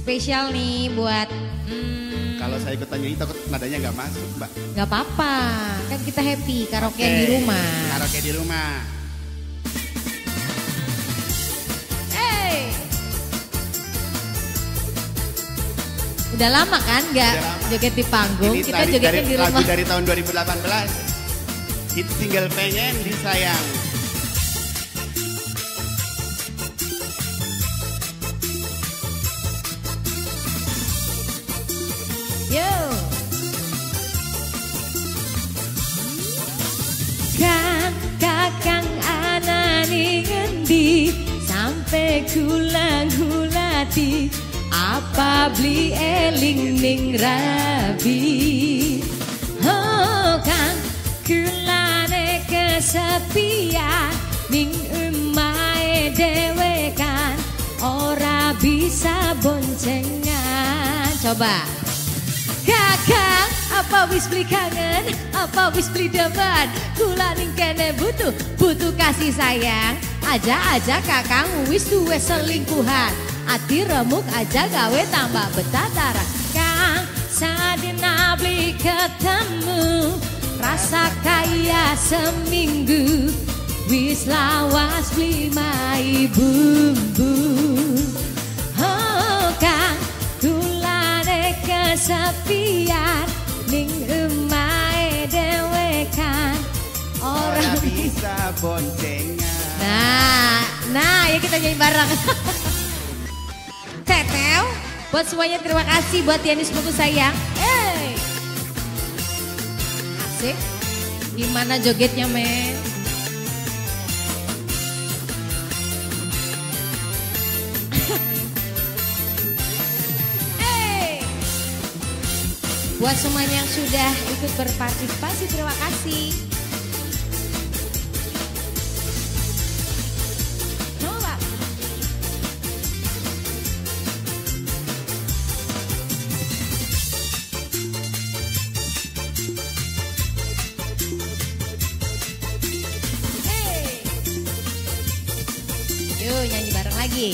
Spesial nih buat hmm, Kalau saya ikut nyanyi takut nadanya nggak masuk, Mbak. Gak apa-apa, kan kita happy karaoke Oke, di rumah. Karaoke di rumah. Hey. Udah lama kan nggak joget di panggung, Ini kita jogetnya dari, di lagu rumah. dari tahun 2018. Hit single pengen disayang. Yo. Kang kakang kulang hulati apa beli eling ning rabi? Oh kang kulane kesepian. Ning emae dewe kan ora bisa boncengan. Coba apa wis beli kangen? Apa wis beli demen? Kula ning kene butuh, butuh kasih sayang. Aja aja kakang wis duwe selingkuhan. Ati remuk aja gawe tambah betataran. Kang, sadina beli ketemu. Rasa kaya seminggu. Wis lawas beli mai bumbu. Oh, Kang, kesepian ning emae dewe kan Orang orang bisa boncengan. Nah, nah ya kita nyanyi bareng. Tetel, buat semuanya terima kasih buat Yanis Buku sayang. Hey. Asik. Gimana jogetnya, men? Buat semuanya yang sudah ikut berpartisipasi, terima kasih. Yuk nyanyi bareng lagi.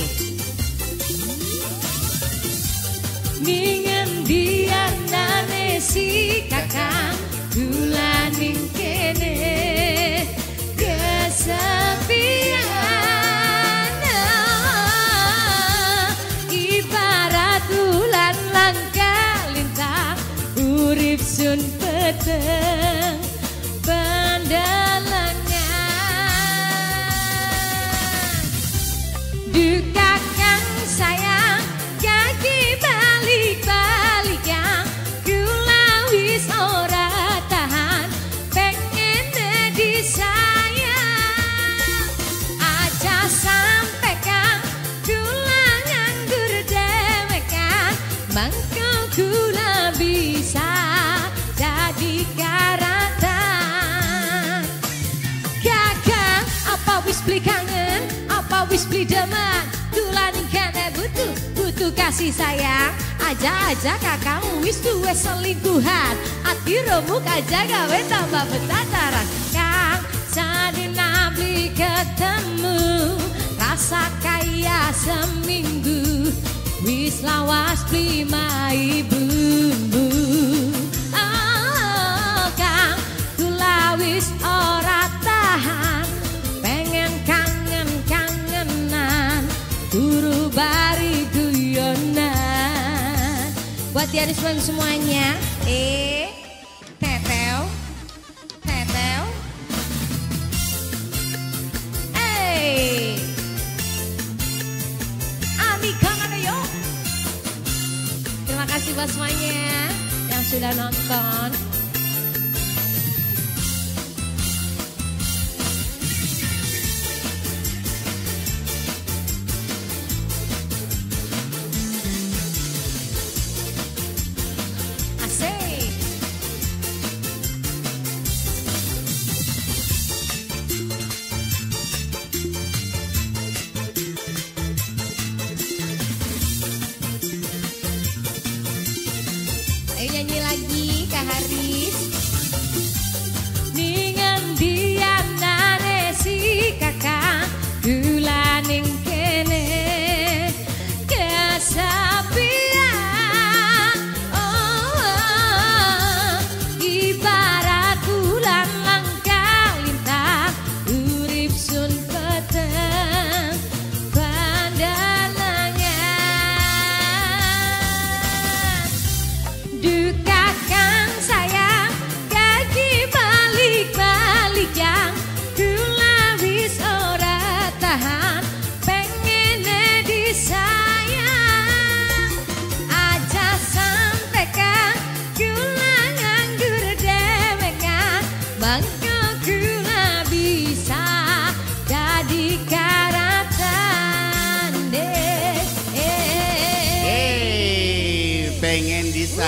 Nane si kakang Gulaning kene Kesepian. Ibarat ulan langka lintang Urip sun peteng bisa jadi karatan kasih sayang. Aja-aja kakakmu wis duwe selingkuhan. Ati remuk aja gawe tambah betataran. Kang, sadina beli ketemu. Rasa kaya seminggu. Wis lawas beli mai bumbu. Oh, Kang, kula wis ora tahan. Pengen kangen kangenan turu bari guyonan buat Yanisman semuanya eh buat semuanya yang sudah nonton Kak Haris.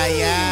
yeah.